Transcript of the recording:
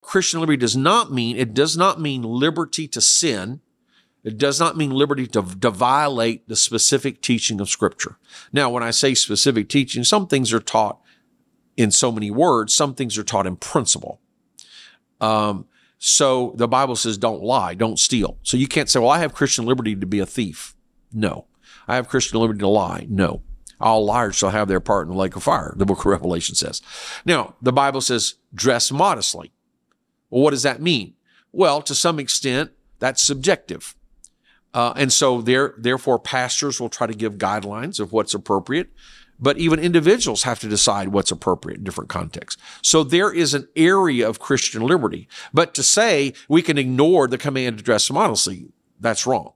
Christian liberty does not mean, it does not mean liberty to sin. It does not mean liberty to, to violate the specific teaching of Scripture. Now, when I say specific teaching, some things are taught in so many words, some things are taught in principle. Um, so the Bible says, don't lie, don't steal. So you can't say, well, I have Christian liberty to be a thief. No. I have Christian liberty to lie. No. All liars shall have their part in the lake of fire, the book of Revelation says. Now, the Bible says, dress modestly. Well, what does that mean? Well, to some extent, that's subjective. Uh, and so there, therefore, pastors will try to give guidelines of what's appropriate, but even individuals have to decide what's appropriate in different contexts. So there is an area of Christian liberty. But to say we can ignore the command to dress modestly, that's wrong.